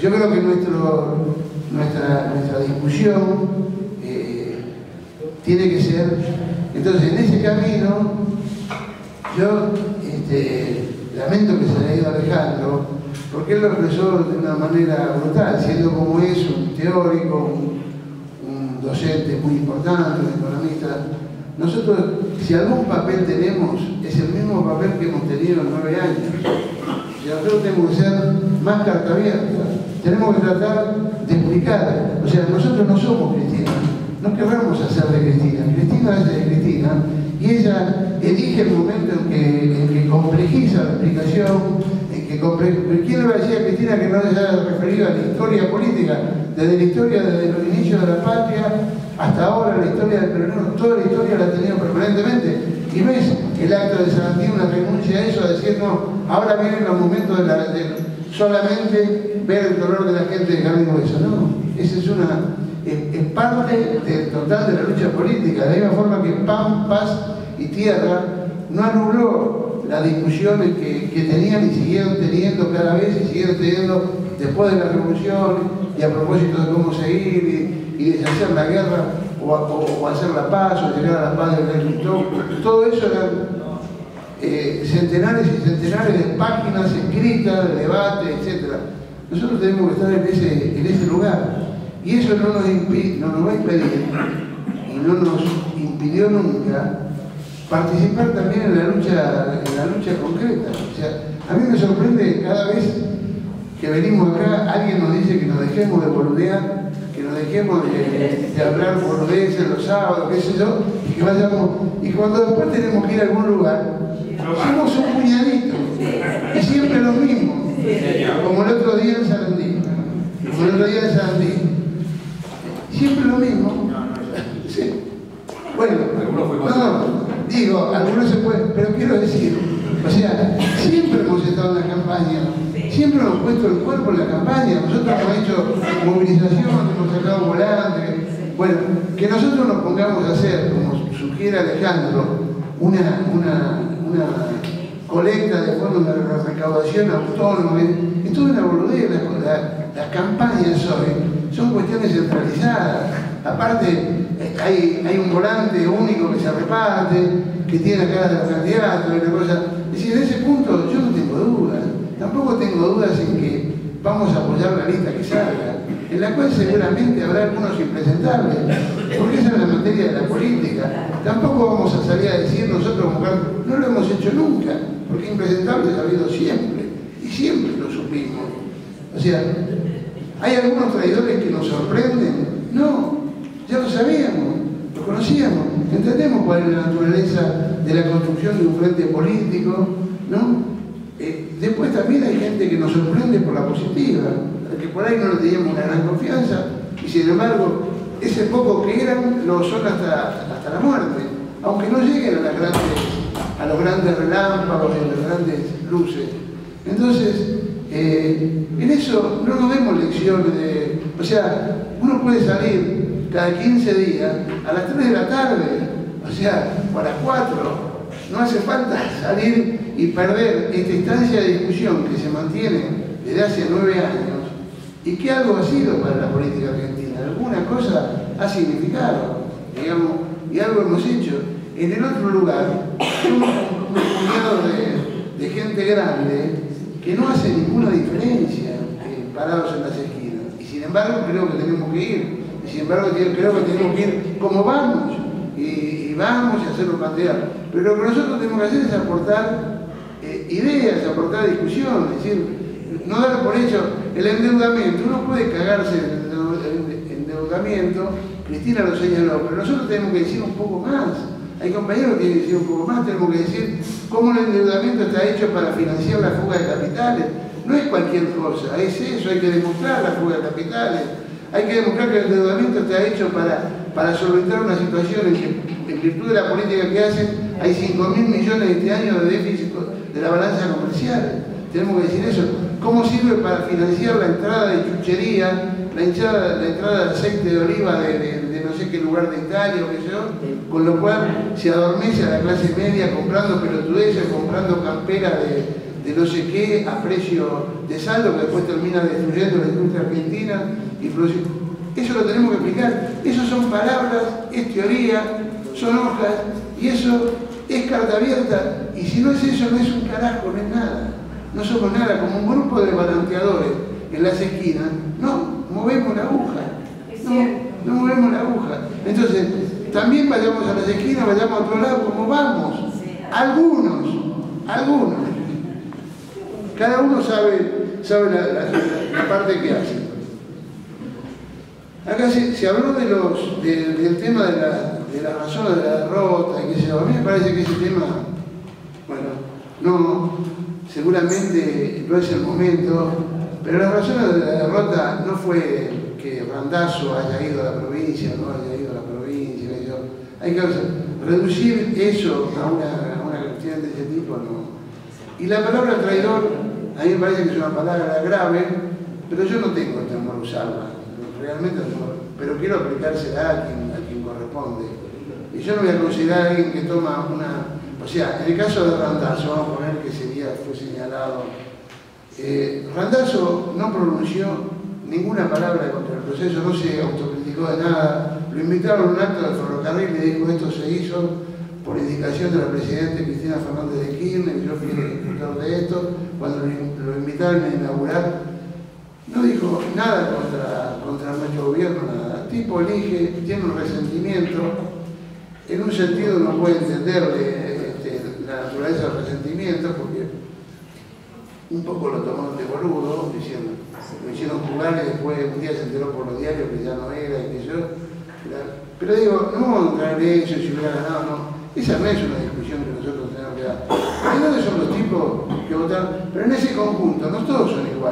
yo creo que nuestro, nuestra, nuestra discusión eh, tiene que ser, entonces en ese camino, yo este, lamento que se haya ido Alejandro, porque él lo expresó de una manera brutal, siendo como es un teórico, un, docente muy importante, un economista. Nosotros, si algún papel tenemos, es el mismo papel que hemos tenido en nueve años. Nosotros tenemos que ser más carta abierta, tenemos que tratar de explicar. O sea, nosotros no somos Cristina, no queremos hacer de Cristina. Cristina es de Cristina y ella elige el momento en que, en que complejiza la explicación, ¿Quién le va a decir a Cristina que no se haya referido a la historia política? Desde la historia, desde los inicios de la patria hasta ahora, la historia del peronismo, toda la historia la ha tenido permanentemente. Y no es el acto de Santín una renuncia a eso, a decir, no, ahora vienen los momentos de, solamente ver el dolor de la gente de y hueso. No, esa es una es, parte del total de la lucha política. De la misma forma que pan, paz y tierra no anuló las discusiones que, tenían y siguieron teniendo cada vez y siguieron teniendo después de la revolución y a propósito de cómo seguir y, deshacer la guerra o, hacer la paz o llegar a la paz del rey Todo eso eran eh, centenares y centenares de páginas escritas, de debate, etc. Nosotros tenemos que estar en ese, en ese lugar y eso no nos, no nos va a impedir y no nos impidió nunca participar también en la lucha, en la lucha concreta. O sea, a mí me sorprende cada vez que venimos acá, alguien nos dice que nos dejemos de boludear, que nos dejemos de, de hablar boludeces los sábados, qué sé yo, y que vayamos, y cuando después tenemos que ir a algún lugar, somos un puñadito, y siempre lo mismo, como el otro día en Sarandí, como el otro día en Sarandí, siempre lo mismo. Sí. Bueno, no, Digo, algunos se pueden, pero quiero decir, o sea, siempre hemos estado en la campaña, siempre hemos puesto el cuerpo en la campaña, nosotros hemos hecho movilización, hemos sacado volantes, bueno, que nosotros nos pongamos a hacer, como sugiere Alejandro, una, colecta de fondos de recaudación autónoma, es toda una boludez, las campañas hoy. Son cuestiones centralizadas, aparte hay, hay un volante único que se reparte, que tiene la cara de los candidatos, una cosa. Es decir, en ese punto yo no tengo dudas. Tampoco tengo dudas en que vamos a apoyar la lista que salga, en la cual seguramente habrá algunos impresentables, porque esa es la materia de la política. Tampoco vamos a salir a decir nosotros, no lo hemos hecho nunca, porque impresentables ha habido siempre, y siempre lo supimos. O sea, ¿hay algunos traidores que nos sorprenden? No, ya lo sabíamos, lo conocíamos, entendemos cuál es la naturaleza de la construcción de un frente político, ¿no? Eh, después también hay gente que nos sorprende por la positiva, que por ahí no le teníamos una gran confianza, y sin embargo, ese poco que eran lo son hasta, hasta la muerte, aunque no lleguen a, las grandes, a los grandes relámpagos y a las grandes luces. Entonces, eh, en eso no nos vemos lecciones de... O sea, uno puede salir cada 15 días a las 3 de la tarde, o sea, o a las 4. No hace falta salir y perder esta instancia de discusión que se mantiene desde hace nueve años y que algo ha sido para la política argentina, alguna cosa ha significado, digamos, y algo hemos hecho. En el otro lugar, un puñado de, gente grande que no hace ninguna diferencia eh, parados en las esquinas. Y sin embargo, creo que tenemos que ir sin embargo, creo que tenemos que ir como vamos, y, vamos y hacerlo plantear. Pero lo que nosotros tenemos que hacer es aportar eh, ideas, aportar discusión, es decir, no dar por hecho el endeudamiento. Uno puede cagarse en endeudamiento, Cristina lo señaló, pero nosotros tenemos que decir un poco más. Hay compañeros que tienen que decir un poco más, tenemos que decir cómo el endeudamiento está hecho para financiar la fuga de capitales. No es cualquier cosa, es eso, hay que demostrar la fuga de capitales hay que demostrar que el endeudamiento está hecho para, para solventar una situación en que, en virtud de la política que hacen, hay 5 mil millones este año de déficit de la balanza comercial. Tenemos que decir eso. ¿Cómo sirve para financiar la entrada de chuchería, la, entrada, la entrada de aceite de oliva de, no sé qué lugar de Italia o qué sé yo? Con lo cual se adormece a la clase media comprando pelotudeces, comprando camperas de, de no sé qué a precio de saldo que después termina destruyendo la industria argentina y Eso lo tenemos que explicar. Eso son palabras, es teoría, son hojas y eso es carta abierta. Y si no es eso, no es un carajo, no es nada. No somos nada, como un grupo de balanceadores en las esquinas, no movemos la aguja. No, no movemos la aguja. Entonces, también vayamos a las esquinas, vayamos a otro lado, como vamos. Algunos, algunos. Cada uno sabe, sabe la, parte que hace. Acá se, habló del tema de la, de razón de la derrota y qué sé yo. A mí me parece que ese tema, bueno, no, seguramente no es el momento, pero la razón de la derrota no fue que Randazo haya ido a la provincia, no haya ido a la provincia, hay que reducir eso a una, a una cuestión de ese tipo, no. Y la palabra traidor, a mí me parece que es una palabra grave, pero yo no tengo temor a usarla, realmente pero quiero aplicársela a quien, a quien corresponde. Y yo no voy a considerar a alguien que toma una... O sea, en el caso de Randazzo, vamos a poner que ese día fue señalado, eh, Randazzo no pronunció ninguna palabra contra el proceso, no se autocriticó de nada, lo invitaron a un acto del ferrocarril y dijo esto se hizo por indicación de la presidenta Cristina Fernández de Kirchner, yo fui el escritor de esto, cuando lo invitaron a inaugurar, no dijo nada contra, contra nuestro gobierno, nada. El tipo elige, tiene un resentimiento, en un sentido uno puede entenderle este, la naturaleza del resentimiento, porque un poco lo tomó de boludo, diciendo, lo hicieron jugar y después un día se enteró por los diarios que ya no era y que yo. Pero digo, no vamos a entrar en eso si hubiera ganado no. Esa no es una discusión que nosotros tenemos que dar. ¿De dónde son los tipos que votaron? Pero en ese conjunto, no todos son iguales.